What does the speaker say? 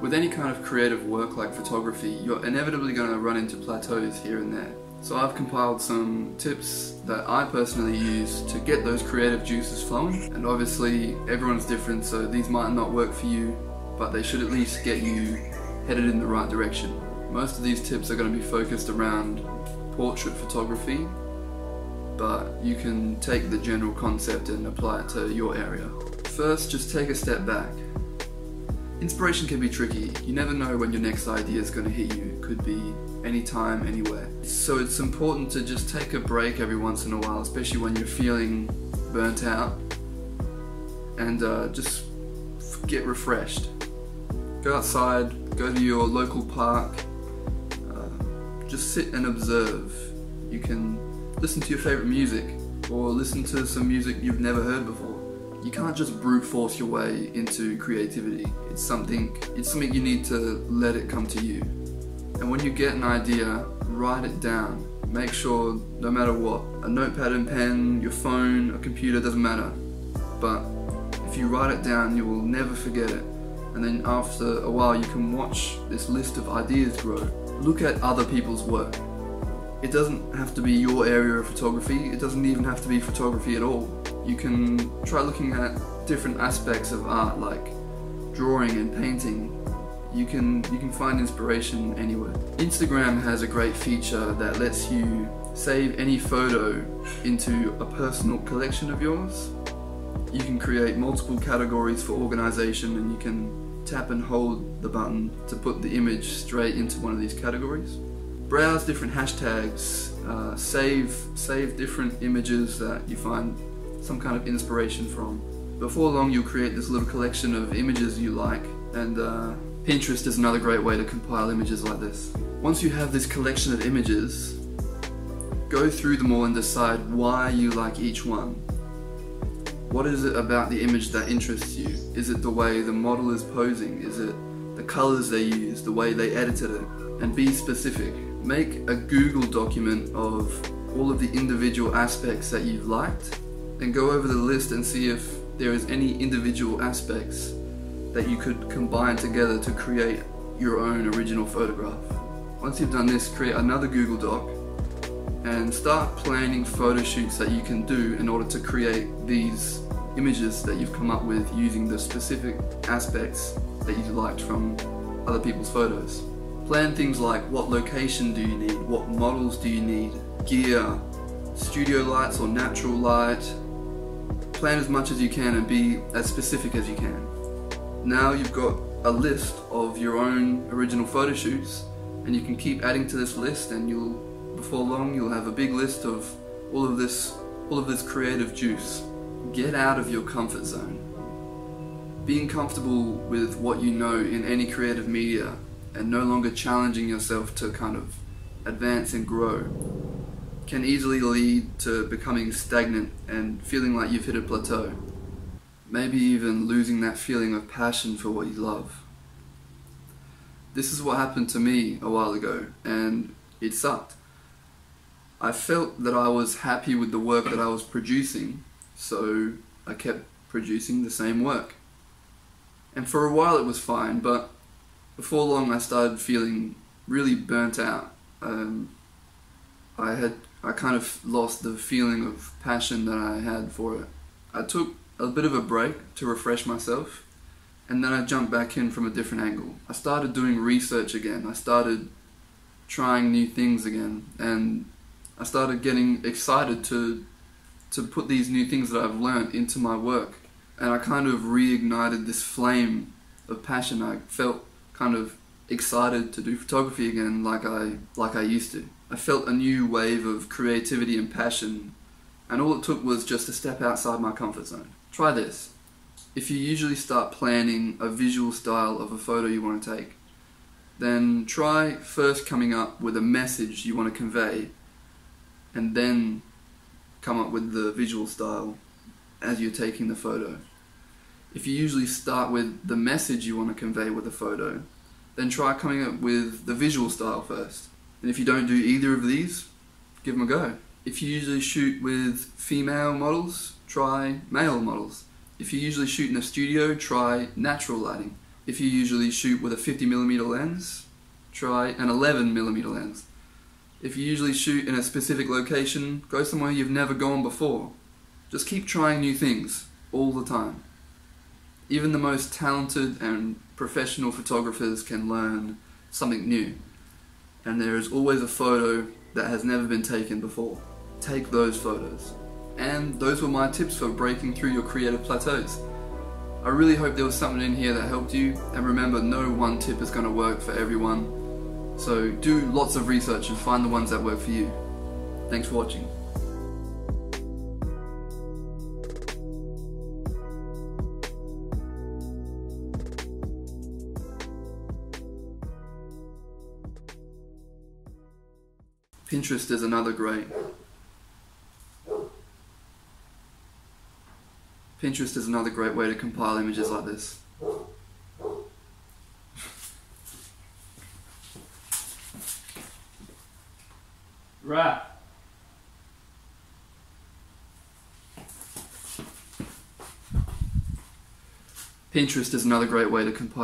With any kind of creative work like photography, you're inevitably going to run into plateaus here and there. So I've compiled some tips that I personally use to get those creative juices flowing. And obviously everyone's different, so these might not work for you, but they should at least get you headed in the right direction. Most of these tips are going to be focused around portrait photography, but you can take the general concept and apply it to your area. First, just take a step back. Inspiration can be tricky. You never know when your next idea is going to hit you. It could be anytime, anywhere. So it's important to just take a break every once in a while, especially when you're feeling burnt out, and uh, just get refreshed. Go outside, go to your local park, uh, just sit and observe. You can listen to your favorite music or listen to some music you've never heard before. You can't just brute force your way into creativity. It's something it's something you need to let it come to you. And when you get an idea, write it down. Make sure no matter what, a notepad and pen, your phone, a computer doesn't matter. But if you write it down, you will never forget it. And then after a while you can watch this list of ideas grow. Look at other people's work. It doesn't have to be your area of photography, it doesn't even have to be photography at all you can try looking at different aspects of art like drawing and painting. You can you can find inspiration anywhere. Instagram has a great feature that lets you save any photo into a personal collection of yours. You can create multiple categories for organization and you can tap and hold the button to put the image straight into one of these categories. Browse different hashtags uh, save save different images that you find some kind of inspiration from. Before long, you'll create this little collection of images you like, and uh, Pinterest is another great way to compile images like this. Once you have this collection of images, go through them all and decide why you like each one. What is it about the image that interests you? Is it the way the model is posing? Is it the colors they use, the way they edited it? And be specific. Make a Google document of all of the individual aspects that you've liked and go over the list and see if there is any individual aspects that you could combine together to create your own original photograph. Once you've done this, create another Google Doc and start planning photo shoots that you can do in order to create these images that you've come up with using the specific aspects that you liked from other people's photos. Plan things like what location do you need, what models do you need, gear, studio lights or natural light, plan as much as you can and be as specific as you can. Now you've got a list of your own original photo shoots and you can keep adding to this list and you'll before long you'll have a big list of all of this all of this creative juice. Get out of your comfort zone. Being comfortable with what you know in any creative media and no longer challenging yourself to kind of advance and grow can easily lead to becoming stagnant and feeling like you've hit a plateau. Maybe even losing that feeling of passion for what you love. This is what happened to me a while ago, and it sucked. I felt that I was happy with the work that I was producing, so I kept producing the same work. And for a while it was fine, but before long I started feeling really burnt out. Um, I had I kind of lost the feeling of passion that I had for it. I took a bit of a break to refresh myself and then I jumped back in from a different angle. I started doing research again. I started trying new things again and I started getting excited to to put these new things that I've learned into my work. And I kind of reignited this flame of passion. I felt kind of excited to do photography again like I like I used to. I felt a new wave of creativity and passion, and all it took was just to step outside my comfort zone. Try this. If you usually start planning a visual style of a photo you want to take, then try first coming up with a message you want to convey, and then come up with the visual style as you're taking the photo. If you usually start with the message you want to convey with a photo, then try coming up with the visual style first. And if you don't do either of these, give them a go. If you usually shoot with female models, try male models. If you usually shoot in a studio, try natural lighting. If you usually shoot with a 50mm lens, try an 11mm lens. If you usually shoot in a specific location, go somewhere you've never gone before. Just keep trying new things all the time. Even the most talented and professional photographers can learn something new. And there is always a photo that has never been taken before. Take those photos. And those were my tips for breaking through your creative plateaus. I really hope there was something in here that helped you, and remember, no one tip is going to work for everyone. So do lots of research and find the ones that work for you. Thanks for watching. Pinterest is another great Pinterest is another great way to compile images like this. Right. Pinterest is another great way to compile